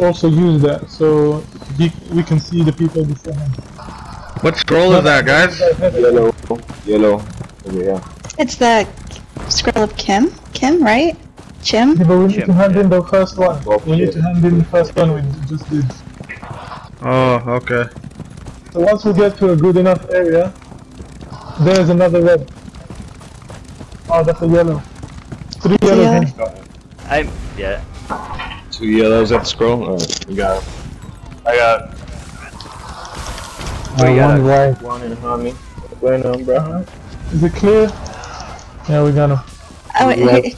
also use that so he, we can see the people before him. What scroll is that, guys? Yellow, yellow. Over here. It's the scroll of Kim. Kim, right? Chim? Yeah, but we need Chip, to hand yeah. in the first one. Oh, We need shit. to hand in the first one we just did. Oh, okay. So once we get to a good enough area, there's another red. Oh, that's a yellow. Three a yellows. yellow. here. I'm, yeah. Two yellows at the scroll. Alright, we got him. I got We got one right. one in Hami. Wait, no, bro. Is it clear? Yeah, we got him. Oh, wait, Yep. here-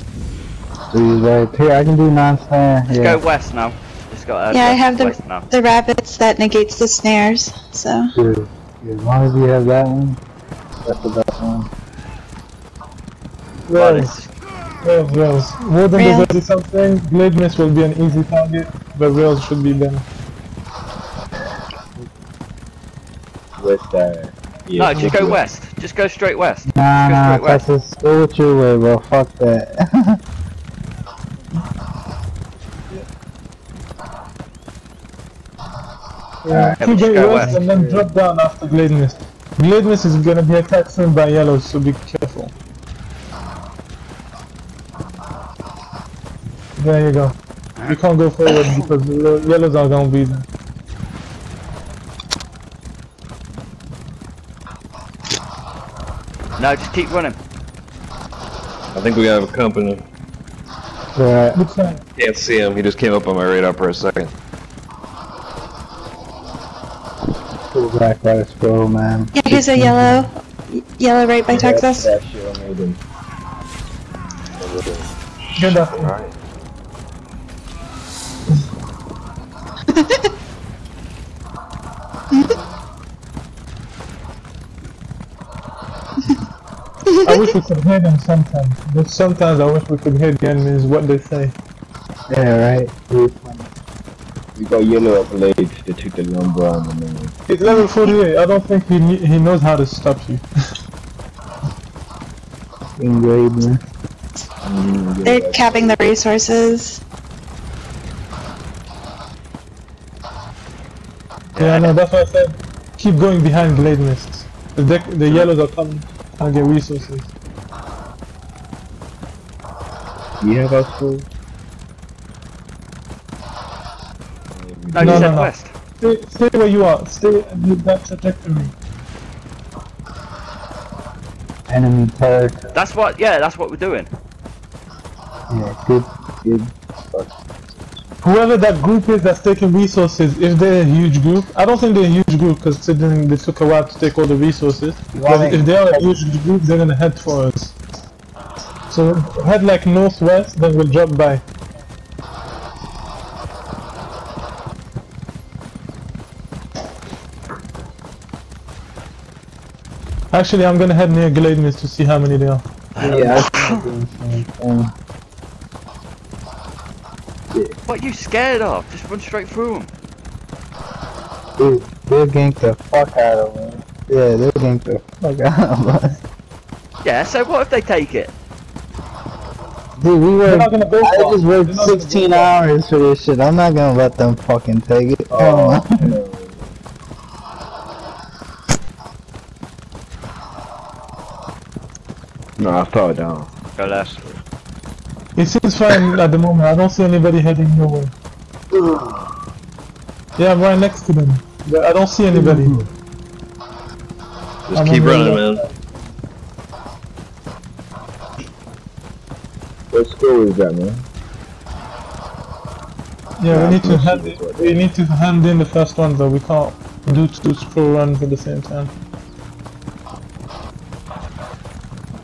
Three right. Here, I can do non-snare. Let's Yeah. go west now. Let's go. Uh, yeah, I have the now. the rabbits that negates the snares. So Good. As long as you have that one, that's the best one. Oh, Rails, this- rails, rails. More than Rails. the ready something, Glade Mist will be an easy target, but rails should be better. West uh, side. No, just go west. Just go straight west. Nah, Go nah, straight west. Texas, go with your way, bro. Fuck that. Yeah, we keep should go west west. and then drop down after Glade Mist. Glade Mist is gonna be attacked soon by yellows, so be careful. There you go. You can't go forward because the yellows are gonna be there. No, just keep running. I think we have a company. Right. Which side? Can't see him. He just came up on my radar for a second. Pull back by the scroll, man. yeah, here's a yellow, yellow right by Texas. That shit I wish we could hear them sometimes. But sometimes I wish we could hear the enemies what they say. Yeah, right. We got yellow blades that took the lumber on the man. He's level 48. I don't think he he knows how to stop you. Engraved. Mm, They're capping the resources. Yeah, no, that's why I said keep going behind Glade Mists. The deck, the yellows are coming and get resources. You have our school? No, No, just no, no. west. Stay, stay where you are. Stay with that trajectory. Enemy turret. That's what. Yeah, that's what we're doing. Yeah, good, good. Whoever that group is that's taking resources, if they're a huge group, I don't think they're a huge group because considering they took a while to take all the resources. But if they are a huge group, they're gonna head for us. So head like northwest, then we'll drop by. Actually, I'm gonna head near Glade Mist to see how many there are. Yeah, I was doing the same thing. What are you scared of? Just run straight through them. Dude, they'll gank the fuck out of us. Yeah, they'll gank the fuck out of us. Yeah. So what if they take it? Dude, we They're worked. not gonna go I far. just worked not gonna go 16 hours for this shit. I'm not gonna let them fucking take it. Oh, Come on. No, I fell down. Go left. It seems fine at the moment. I don't see anybody heading your way. Yeah, I'm right next to them. But I don't see anybody. Mm-hmm. Just I'm keep running, left. man. What school is that, man? Yeah, we need to Yeah, hand it, we need to hand in the first one though. We can't do two scroll runs at the same time.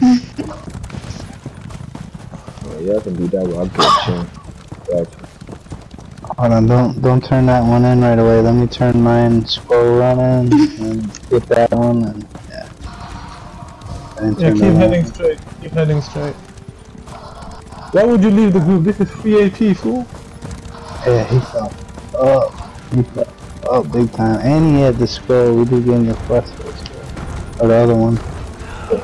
Yeah, I can do that. Well, I'll get. Gotcha. Hold on, don't don't turn that one in right away. Let me turn mine scroll running and get that one and yeah. And Yeah, keep heading one. straight. Keep heading straight. Why would you leave the group? This is free AP, fool. Yeah, he fell up. He fell up big time. And he had the scroll. We did get the quest for the. Or the other one. Uh,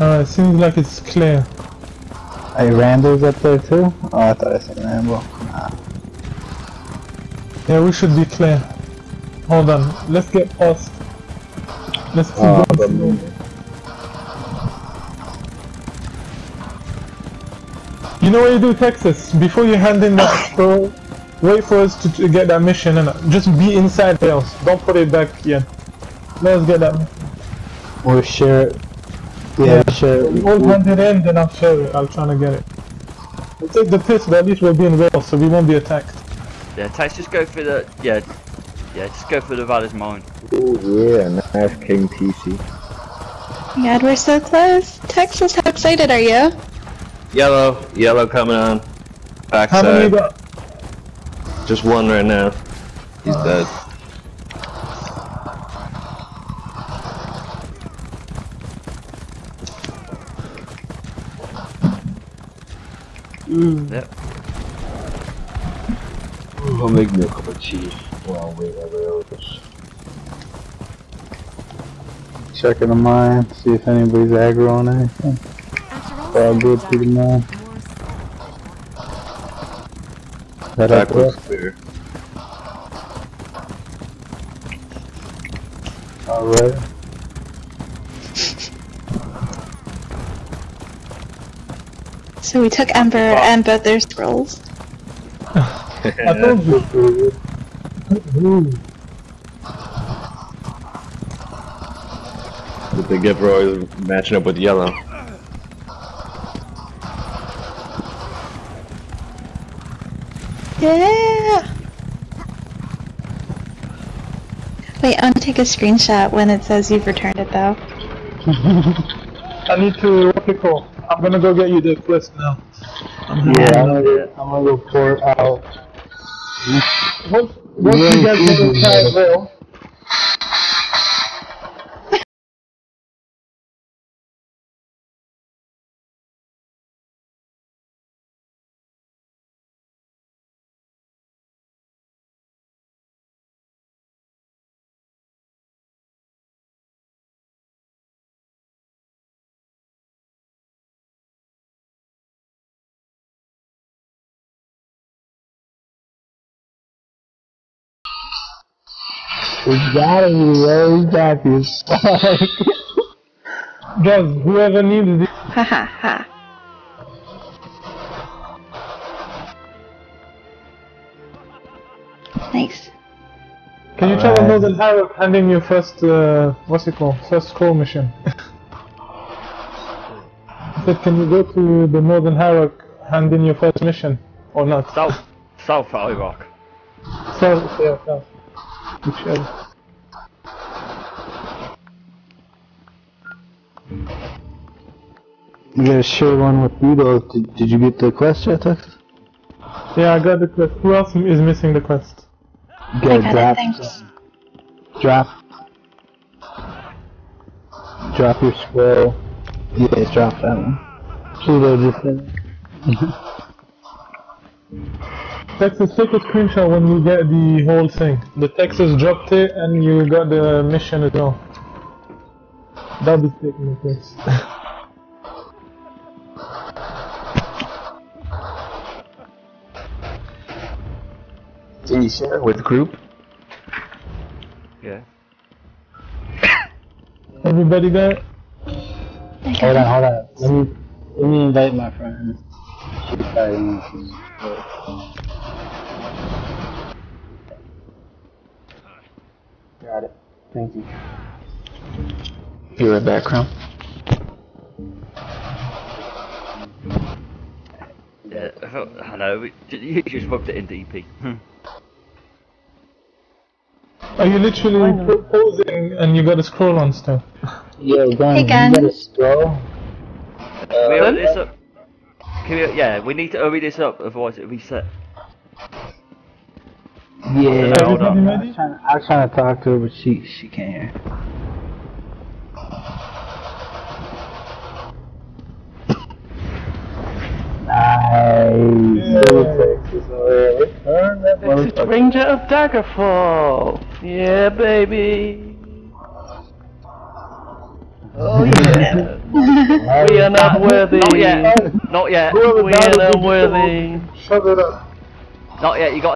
Alright, seems like it's clear. Hey, Randall's up there too? Oh, I thought I said Rambo. Nah. Yeah, we should be clear. Hold on. Let's get past. Let's keep Ah, going. You know what you do, Texas? Before you hand in that scroll, wait for us to, to get that mission and just be inside the house. Don't put it back yet. Let us get that. We'll share it. Yeah, Yeah. share it. We'll hand it in, then I'll share it. I'll try to get it. We'll take the piss, but at least we're being real, so we won't be attacked. Yeah, Tex, just go for the yeah, yeah, just go for the Valor's mine. Oh yeah, nice King TC. God, we're so close. Texas, how excited are you? Yellow, yellow coming on. How many Backside. got? Just one right now. He's uh, dead. Mm. Yep. I'll make me a cup of tea while we wait everyone Checking the mine, see if anybody's aggro on anything. All good to the mine. That up Back there? looks clear. Alright. So we took Ember and both their scrolls. I told you. Ooh. But the gift row is matching up with yellow. Yeah. Wait, I want to take a screenshot when it says you've returned it though. I need to, what's it called? I'm gonna go get you the quest now. Yeah, I'm gonna go, I'm gonna go pour it out. Once, once you guys get inside, Will, We got it, yo. We got this. Guys, whoever needs this, Ha ha ha. Nice. can you tell the Alright. Northern Harrow handing your first, uh, what's it called? First scroll mission. I said, can you go to the Northern Harrow, hand in your first mission? Or not? South, South Valley Rock. So, yeah, yeah. Whichever. You gotta share one with you though. Did, did you get the quest yet, Texas? Yeah, I got the quest. Who else is missing the quest? You I gotta drop, drop, drop your scroll. Yeah, drop that one. Pluto just said it. Texas, take a screenshot when you get the whole thing. The Texas dropped it and you got the mission as well. That'll be taking the place. Can you share with the group? Yeah. Everybody got it? Hold on, hold on. Let me, let me invite my friend. Got it. Thank you. Be right back, background. Yeah, I felt, I know, you just rubbed it into EP. Hmm. Are you literally proposing and you got to scroll on stuff? Yo, Gun, Hey, you Gun. gotta scroll. Can we hurry this up? Can we, yeah, we need to hurry this up, otherwise it'll reset. Yeah, Hold on. I ready? was, trying, I was trying to talk to her, but she she can't hear. Nice. Texas over there. Turn. Ranger of Daggerfall. Yeah, baby. Oh yeah. we are not worthy. Not yet, not yet, We are of not worthy. Shut it up. not yet, you got